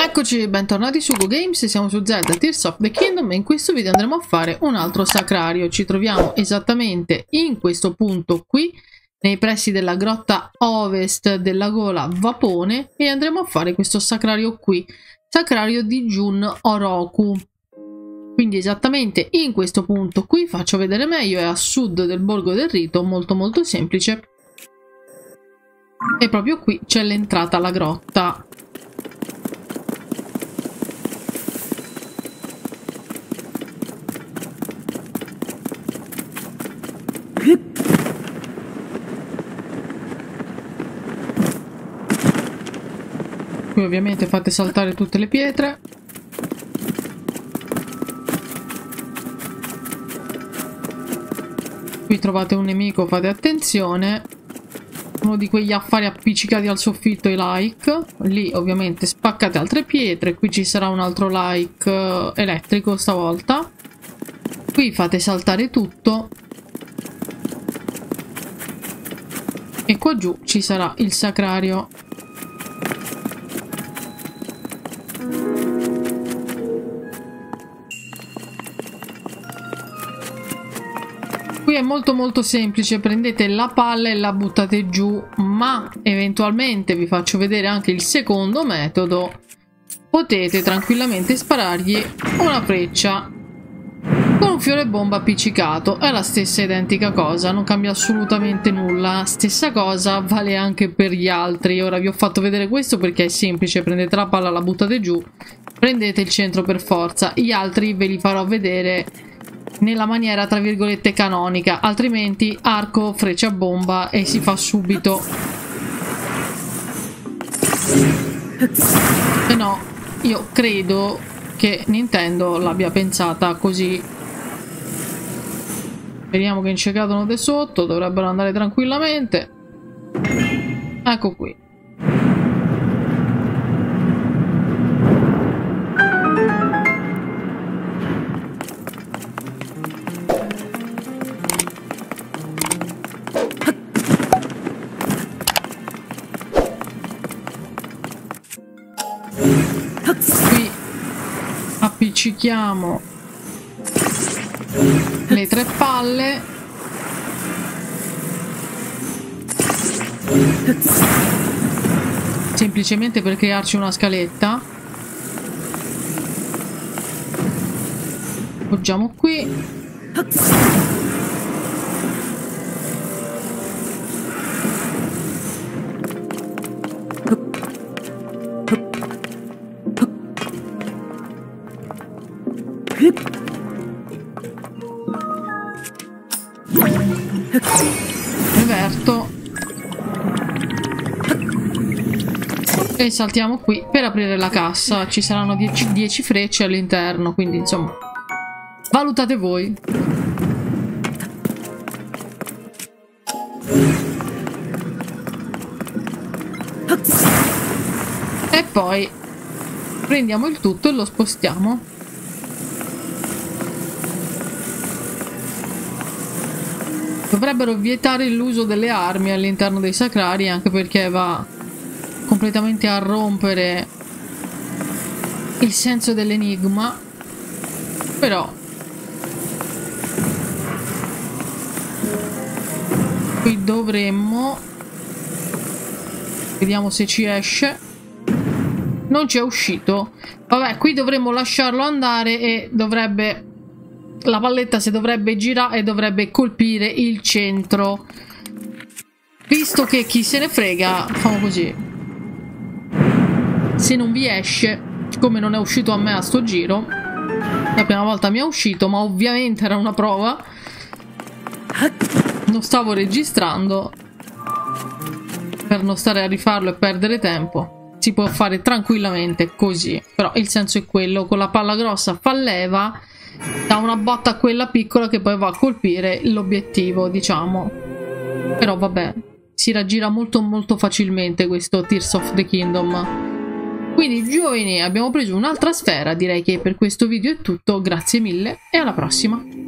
Eccoci, bentornati su Go Games, siamo su Zelda Tears of the Kingdom e in questo video andremo a fare un altro sacrario. Ci troviamo esattamente in questo punto qui, nei pressi della grotta ovest della gola Vapone e andremo a fare questo sacrario qui, sacrario di Jun Oroku. Quindi esattamente in questo punto qui, faccio vedere meglio, è a sud del borgo del rito, molto molto semplice. E proprio qui c'è l'entrata alla grotta Qui ovviamente fate saltare tutte le pietre. Qui trovate un nemico, fate attenzione. Uno di quegli affari appiccicati al soffitto e like. Lì ovviamente spaccate altre pietre. Qui ci sarà un altro like eh, elettrico stavolta. Qui fate saltare tutto. E qua giù ci sarà il sacrario è molto molto semplice, prendete la palla e la buttate giù, ma eventualmente vi faccio vedere anche il secondo metodo. Potete tranquillamente sparargli una freccia con un fiore bomba appiccicato. È la stessa identica cosa, non cambia assolutamente nulla. Stessa cosa vale anche per gli altri. Ora vi ho fatto vedere questo perché è semplice, prendete la palla, la buttate giù, prendete il centro per forza. Gli altri ve li farò vedere nella maniera tra virgolette canonica, altrimenti arco, freccia bomba e si fa subito. E no, io credo che Nintendo l'abbia pensata così. Vediamo che ci cadono da sotto, dovrebbero andare tranquillamente. Ecco qui appiccichiamo le tre palle. Semplicemente per crearci una scaletta. Appoggiamo qui Inverto. E saltiamo qui per aprire la cassa. Ci saranno 10 frecce all'interno, quindi insomma... Valutate voi. E poi prendiamo il tutto e lo spostiamo. Dovrebbero vietare l'uso delle armi all'interno dei sacrari anche perché va completamente a rompere il senso dell'enigma. Però qui dovremmo vediamo se ci esce non ci è uscito vabbè qui dovremmo lasciarlo andare e dovrebbe la palletta si dovrebbe girare e dovrebbe colpire il centro. Visto che chi se ne frega, facciamo così. Se non vi esce, come non è uscito a me a sto giro, la prima volta mi è uscito, ma ovviamente era una prova. Non stavo registrando per non stare a rifarlo e perdere tempo. Si può fare tranquillamente così, però il senso è quello, con la palla grossa fa leva dà una botta a quella piccola che poi va a colpire l'obiettivo, diciamo. Però vabbè, si raggira molto molto facilmente questo Tears of the Kingdom. Quindi giovani abbiamo preso un'altra sfera, direi che per questo video è tutto, grazie mille e alla prossima!